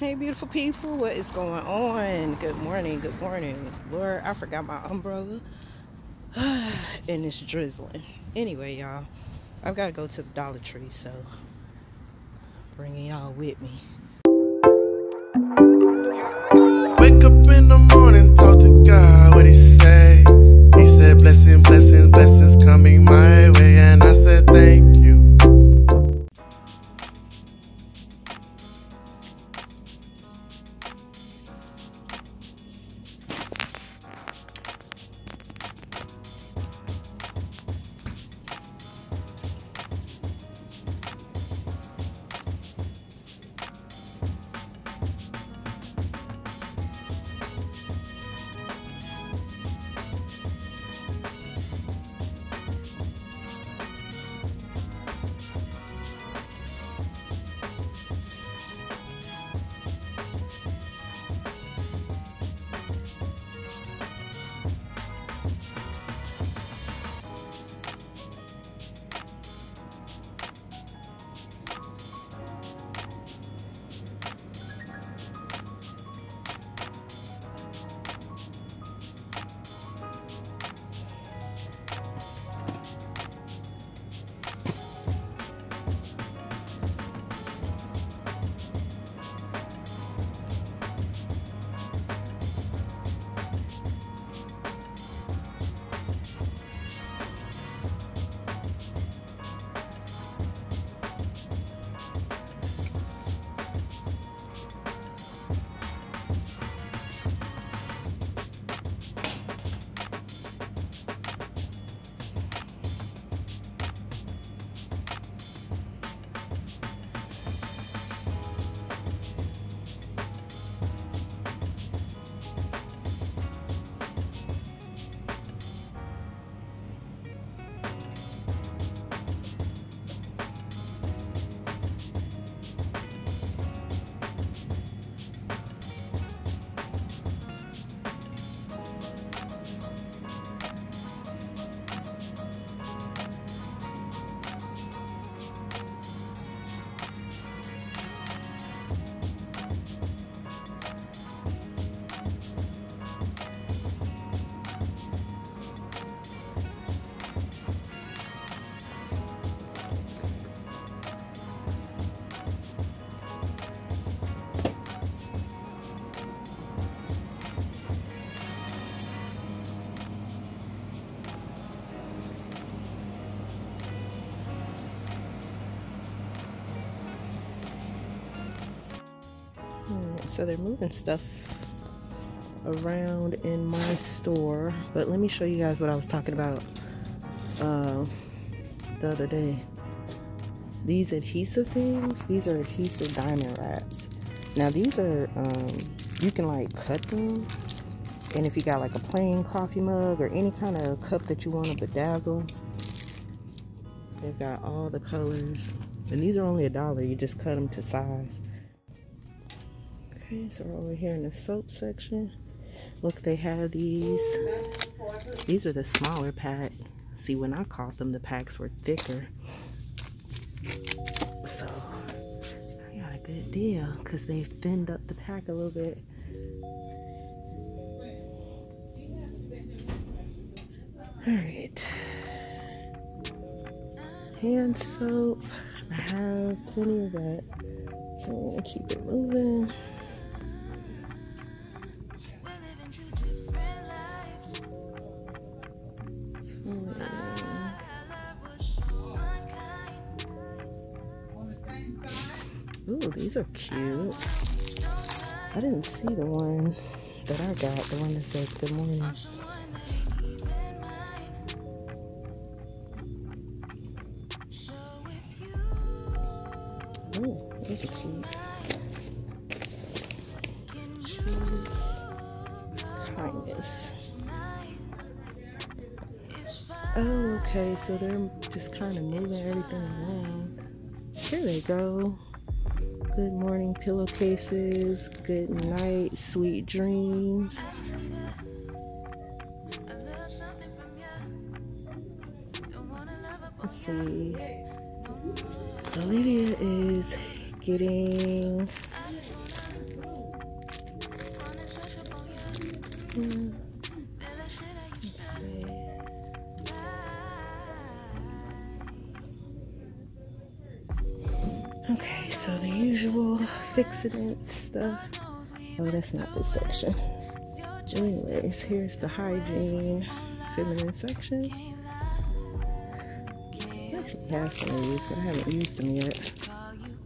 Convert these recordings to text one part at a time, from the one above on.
Hey, beautiful people, what is going on? Good morning, good morning. Lord, I forgot my umbrella and it's drizzling. Anyway, y'all, I've got to go to the Dollar Tree, so bringing y'all with me. So they're moving stuff around in my store, but let me show you guys what I was talking about uh, the other day. These adhesive things, these are adhesive diamond wraps. Now these are, um, you can like cut them, and if you got like a plain coffee mug or any kind of cup that you want to bedazzle, they've got all the colors. And these are only a dollar, you just cut them to size. Okay, so we're over here in the soap section. Look, they have these. These are the smaller pack. See, when I caught them, the packs were thicker. So, I got a good deal because they thinned up the pack a little bit. Alright. Hand soap. I have plenty of that. So I'm gonna keep it moving. These are cute. I didn't see the one that I got, the one that says good morning. Ooh, those are cute. Kindness. Oh, okay, so they're just kind of moving everything around. Here they go good morning pillowcases, good night, sweet dreams. Let's see. Olivia is getting. Hmm. Okay, so the usual fixing stuff. Oh, that's not this section. Anyways, here's the hygiene feminine section. I actually have some of these, but I haven't used them yet. Um,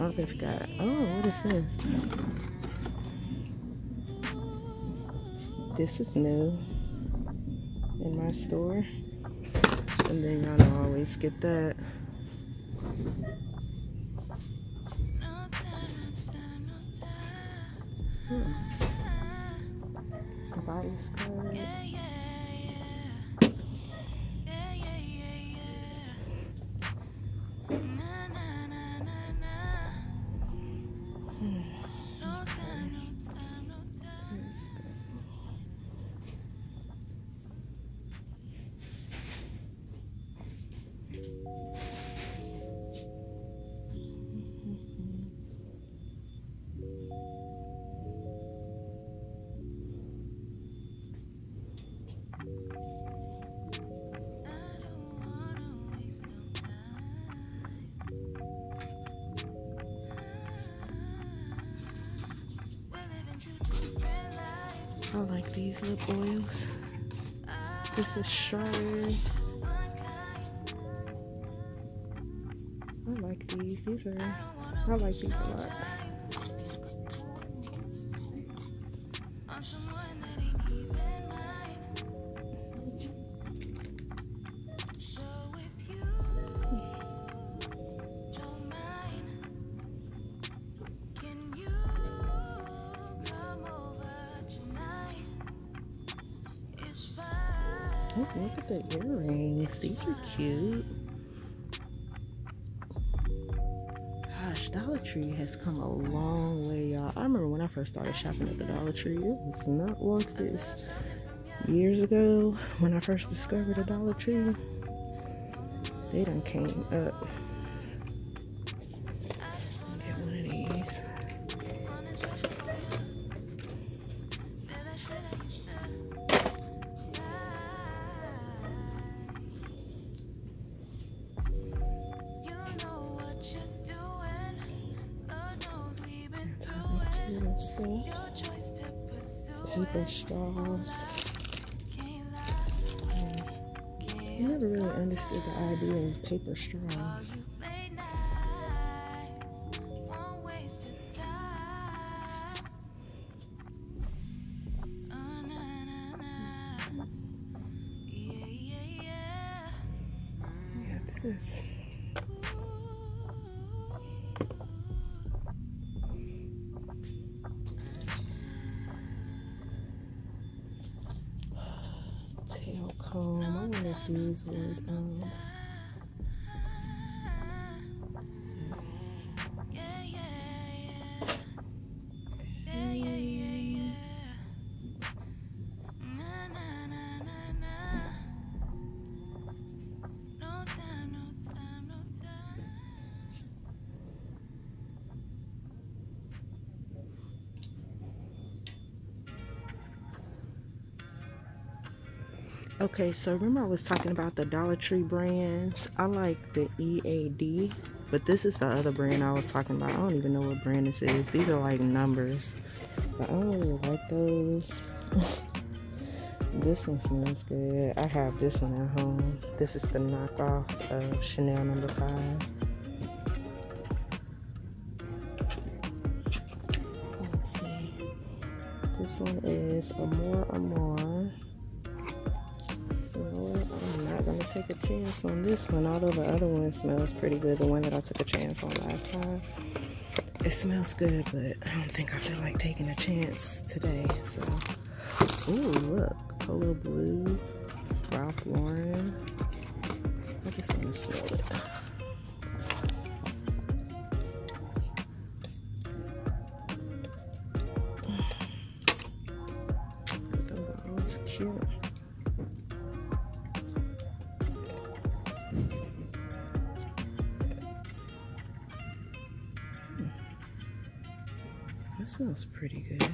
oh, they've got. Oh, what is this? This is new in my store. And then y'all know I always get that. Hmm. Body scrub. Like these lip oils. This is strawberry. I like these. These are, I like these a lot. Oh, look at the earrings. These are cute. Gosh, Dollar Tree has come a long way, y'all. I remember when I first started shopping at the Dollar Tree, it was not like this. Years ago, when I first discovered the Dollar Tree, they done came up. Paper straws. I never really understood the idea of paper straws. Yeah, this. Wonder if these would Okay, so remember I was talking about the Dollar Tree brands? I like the EAD, but this is the other brand I was talking about. I don't even know what brand this is. These are like numbers, but I don't really like those. this one smells good. I have this one at home. This is the knockoff of Chanel number five. Let's see. This one is Amore Amore. Not gonna take a chance on this one, although the other one smells pretty good. The one that I took a chance on last time. It smells good, but I don't think I feel like taking a chance today. So, ooh, look, Polo Blue, Ralph Lauren. I just want to smell it. That smells pretty good.